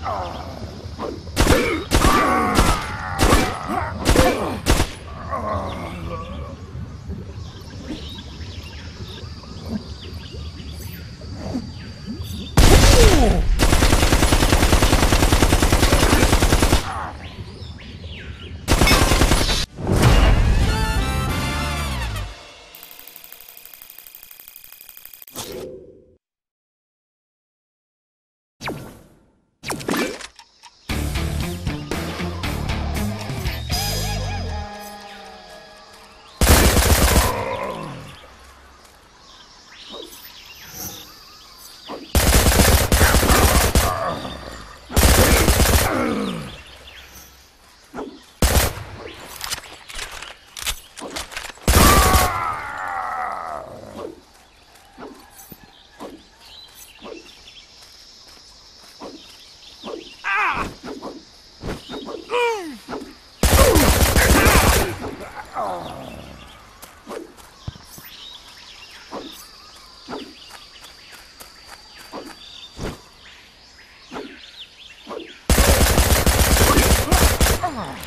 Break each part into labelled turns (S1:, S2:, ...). S1: you
S2: on. Ugh.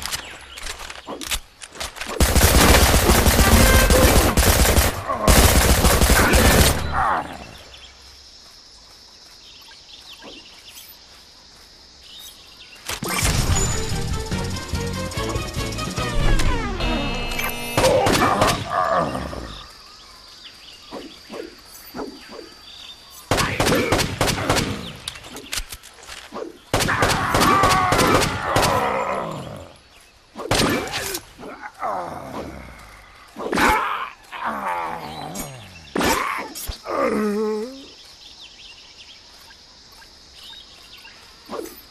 S2: Thank you.